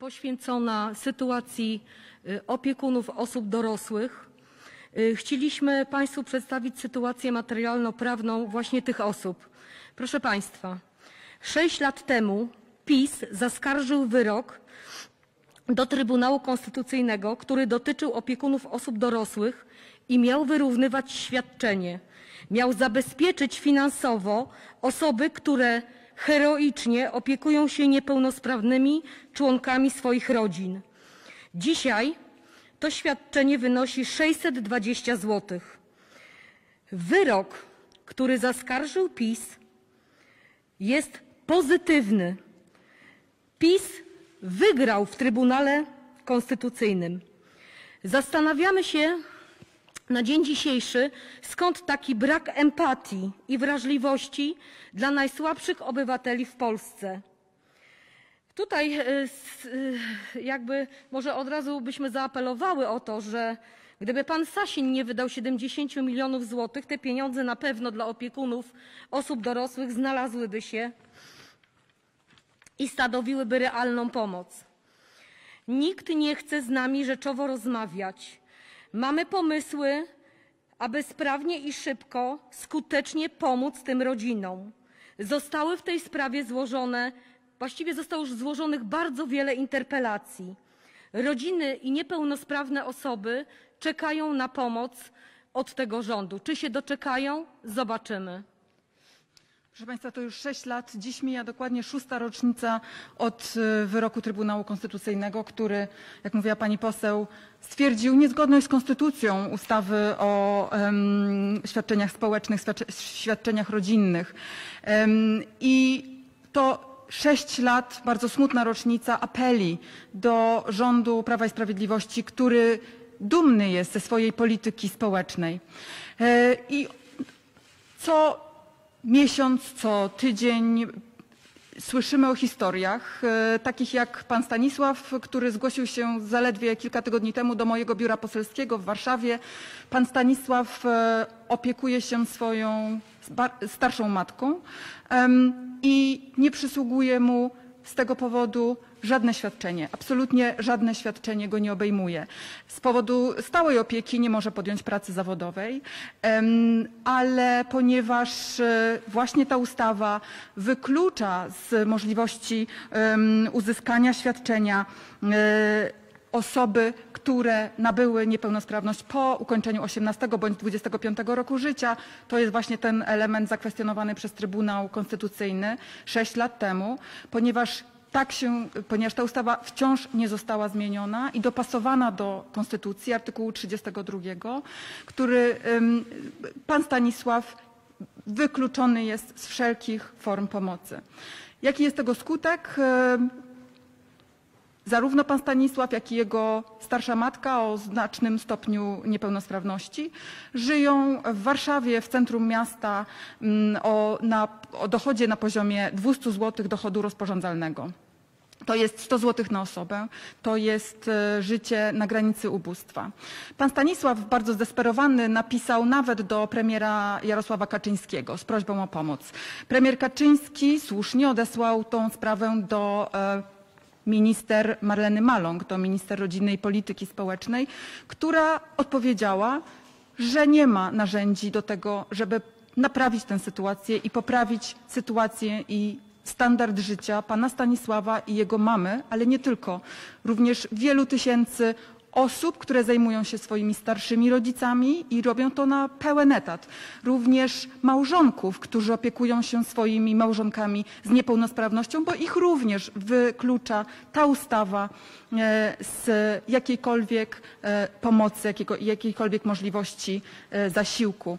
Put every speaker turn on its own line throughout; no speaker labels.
poświęcona sytuacji y, opiekunów osób dorosłych. Y, Chcieliśmy Państwu przedstawić sytuację materialno-prawną właśnie tych osób. Proszę Państwa, sześć lat temu PiS zaskarżył wyrok do Trybunału Konstytucyjnego, który dotyczył opiekunów osób dorosłych i miał wyrównywać świadczenie. Miał zabezpieczyć finansowo osoby, które heroicznie opiekują się niepełnosprawnymi członkami swoich rodzin. Dzisiaj to świadczenie wynosi 620 zł. Wyrok, który zaskarżył PiS, jest pozytywny. PiS wygrał w Trybunale Konstytucyjnym. Zastanawiamy się na dzień dzisiejszy, skąd taki brak empatii i wrażliwości dla najsłabszych obywateli w Polsce. Tutaj e, e, jakby może od razu byśmy zaapelowały o to, że gdyby pan Sasin nie wydał 70 milionów złotych, te pieniądze na pewno dla opiekunów osób dorosłych znalazłyby się i stanowiłyby realną pomoc. Nikt nie chce z nami rzeczowo rozmawiać. Mamy pomysły, aby sprawnie i szybko, skutecznie pomóc tym rodzinom. Zostały w tej sprawie złożone, właściwie zostało już złożonych bardzo wiele interpelacji. Rodziny i niepełnosprawne osoby czekają na pomoc od tego rządu. Czy się doczekają? Zobaczymy.
Proszę Państwa, to już 6 lat. Dziś mija dokładnie szósta rocznica od y, wyroku Trybunału Konstytucyjnego, który, jak mówiła pani poseł, stwierdził niezgodność z konstytucją ustawy o em, świadczeniach społecznych, świadcze- świadczeniach rodzinnych. Em, I to sześć lat, bardzo smutna rocznica apeli do rządu Prawa i Sprawiedliwości, który dumny jest ze swojej polityki społecznej. E, I co miesiąc, co tydzień słyszymy o historiach, e, takich jak pan Stanisław, który zgłosił się zaledwie kilka tygodni temu do mojego biura poselskiego w Warszawie. Pan Stanisław e, opiekuje się swoją starszą matką i nie przysługuje mu z tego powodu żadne świadczenie, absolutnie żadne świadczenie go nie obejmuje. Z powodu stałej opieki nie może podjąć pracy zawodowej, ale ponieważ e, właśnie ta ustawa wyklucza z możliwości uzyskania świadczenia e, osoby, które nabyły niepełnosprawność po ukończeniu 18 bądź 25 roku życia. To jest właśnie ten element zakwestionowany przez Trybunał Konstytucyjny 6 lat temu, ponieważ tak się, ponieważ ta ustawa wciąż nie została zmieniona i dopasowana do Konstytucji artykułu 32, który pan Stanisław wykluczony jest z wszelkich form pomocy. Jaki jest tego skutek? Zarówno pan Stanisław, jak i jego starsza matka o znacznym stopniu niepełnosprawności żyją w Warszawie, w centrum miasta mm, o, na, o dochodzie na poziomie 200 zł dochodu rozporządzalnego. To jest 100 zł na osobę, to jest e, życie na granicy ubóstwa. Pan Stanisław, bardzo zdesperowany, napisał nawet do premiera Jarosława Kaczyńskiego z prośbą o pomoc. Premier Kaczyński słusznie odesłał tą sprawę do e, minister Marleny Maląg, to minister rodziny i polityki społecznej, która odpowiedziała, że nie ma narzędzi do tego, żeby naprawić tę sytuację i poprawić sytuację i standard życia pana Stanisława i jego mamy, ale nie tylko, również wielu tysięcy osób, które zajmują się swoimi starszymi rodzicami i robią to na pełen etat. Również małżonków, którzy opiekują się swoimi małżonkami z niepełnosprawnością, bo ich również wyklucza ta ustawa e, z jakiejkolwiek e, pomocy, jakiejkolwiek możliwości e, zasiłku.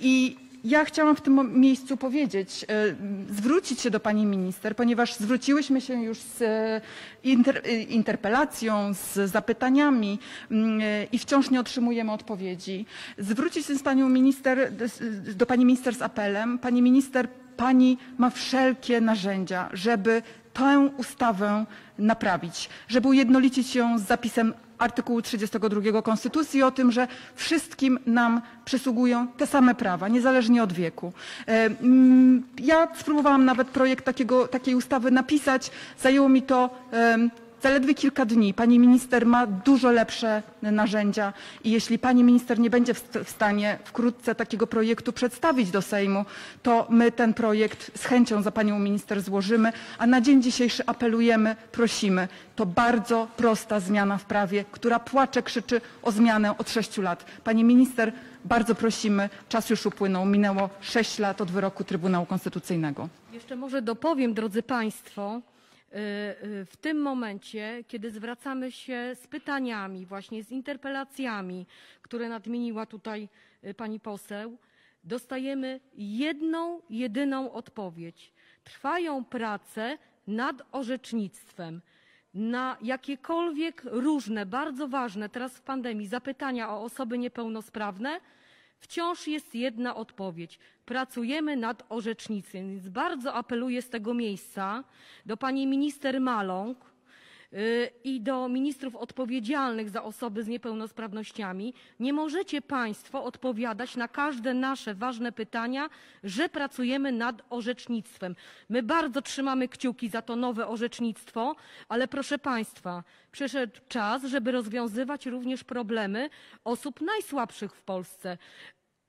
I ja chciałam w tym miejscu powiedzieć, e, zwrócić się do pani minister, ponieważ zwróciłyśmy się już z e, inter, e, interpelacją, z zapytaniami mm, i wciąż nie otrzymujemy odpowiedzi. Zwrócić się z panią minister, do pani minister z apelem. Pani minister, pani ma wszelkie narzędzia, żeby tę ustawę naprawić, żeby ujednolicić ją z zapisem artykułu 32 Konstytucji o tym, że wszystkim nam przysługują te same prawa, niezależnie od wieku. E, mm, Ja spróbowałam nawet projekt takiego, takiej ustawy napisać. Zajęło mi to zaledwie kilka dni. Pani minister ma dużo lepsze narzędzia i jeśli pani minister nie będzie w st- w stanie wkrótce takiego projektu przedstawić do Sejmu, to my ten projekt z chęcią za panią minister złożymy, a na dzień dzisiejszy apelujemy, prosimy. To bardzo prosta zmiana w prawie, która płacze, krzyczy o zmianę od sześciu lat. Pani minister, bardzo prosimy, czas już upłynął, minęło sześć lat od wyroku Trybunału Konstytucyjnego.
Jeszcze może dopowiem, drodzy Państwo, w tym momencie, kiedy zwracamy się z pytaniami, właśnie z interpelacjami, które nadmieniła tutaj y, pani poseł, dostajemy jedną, jedyną odpowiedź. Trwają prace nad orzecznictwem. Na jakiekolwiek różne, bardzo ważne teraz w pandemii zapytania o osoby niepełnosprawne, Wciąż jest jedna odpowiedź. Pracujemy nad orzecznictwem, więc bardzo apeluję z tego miejsca do pani minister Maląg i do ministrów odpowiedzialnych za osoby z niepełnosprawnościami. Nie możecie państwo odpowiadać na każde nasze ważne pytania, że pracujemy nad orzecznictwem. My bardzo trzymamy kciuki za to nowe orzecznictwo, ale proszę państwa, przyszedł czas, żeby rozwiązywać również problemy osób najsłabszych w Polsce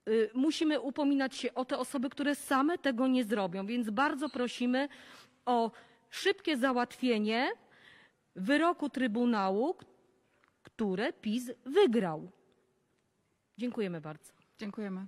y, musimy upominać się o te osoby, które same tego nie zrobią, więc bardzo prosimy o szybkie załatwienie wyroku Trybunału, które PiS wygrał. Dziękujemy bardzo.
Dziękujemy.